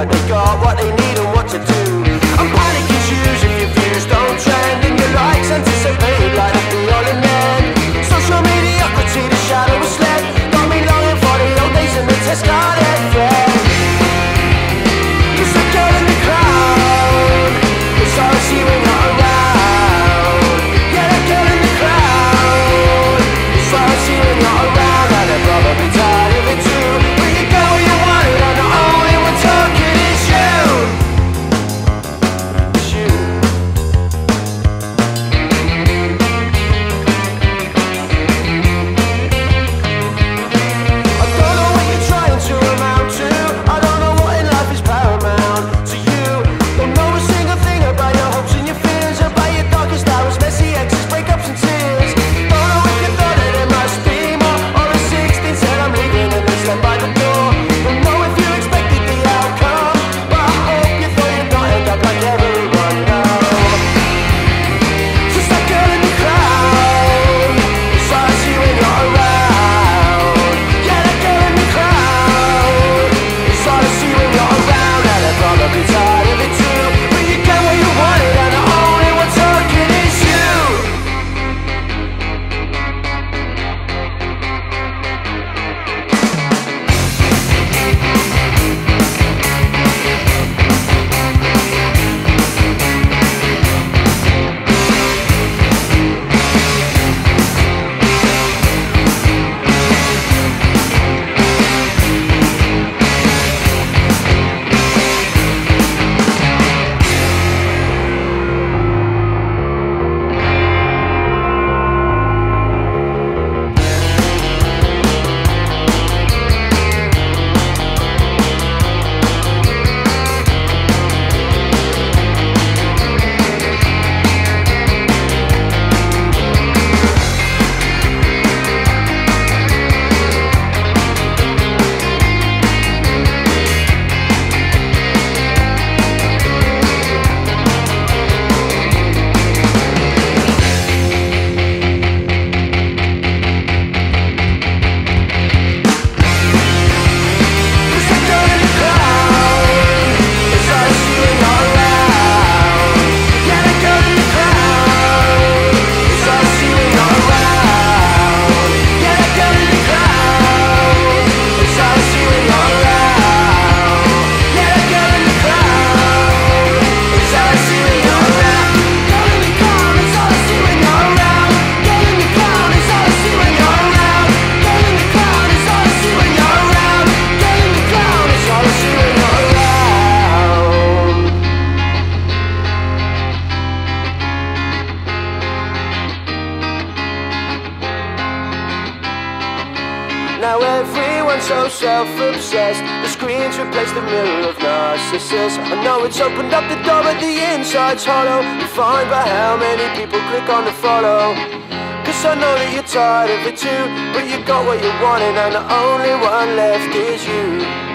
what they got. Now everyone's so self-obsessed. The screens replace the mirror of narcissists. I know it's opened up the door but the inside's hollow. Fine, by how many people click on the follow. Cause I know that you're tired of it too But you got what you wanted and the only one left is you.